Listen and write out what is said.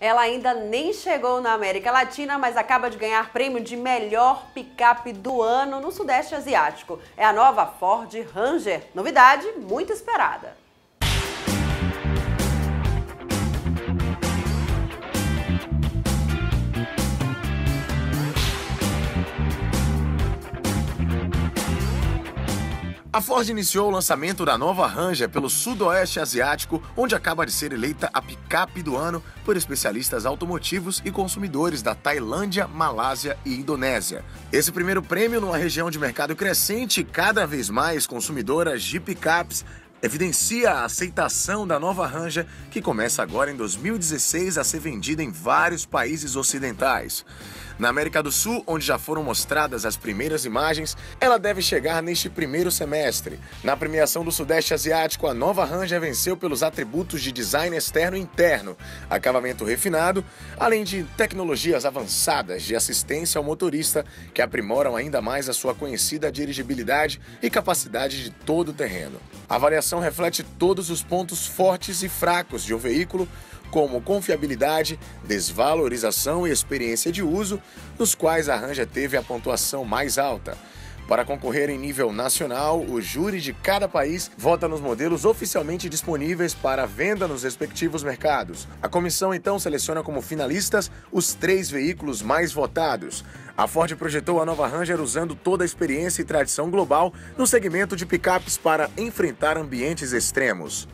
Ela ainda nem chegou na América Latina, mas acaba de ganhar prêmio de melhor picape do ano no Sudeste Asiático. É a nova Ford Ranger. Novidade muito esperada. A Ford iniciou o lançamento da nova Ranger pelo Sudoeste Asiático, onde acaba de ser eleita a picape do ano por especialistas automotivos e consumidores da Tailândia, Malásia e Indonésia. Esse primeiro prêmio, numa região de mercado crescente, cada vez mais consumidoras de picapes, evidencia a aceitação da nova Ranger, que começa agora em 2016 a ser vendida em vários países ocidentais. Na América do Sul, onde já foram mostradas as primeiras imagens, ela deve chegar neste primeiro semestre. Na premiação do Sudeste Asiático, a nova Ranger venceu pelos atributos de design externo e interno, acabamento refinado, além de tecnologias avançadas de assistência ao motorista que aprimoram ainda mais a sua conhecida dirigibilidade e capacidade de todo o terreno. A avaliação reflete todos os pontos fortes e fracos de um veículo como confiabilidade, desvalorização e experiência de uso, nos quais a Ranger teve a pontuação mais alta. Para concorrer em nível nacional, o júri de cada país vota nos modelos oficialmente disponíveis para venda nos respectivos mercados. A comissão então seleciona como finalistas os três veículos mais votados. A Ford projetou a nova Ranger usando toda a experiência e tradição global no segmento de picapes para enfrentar ambientes extremos.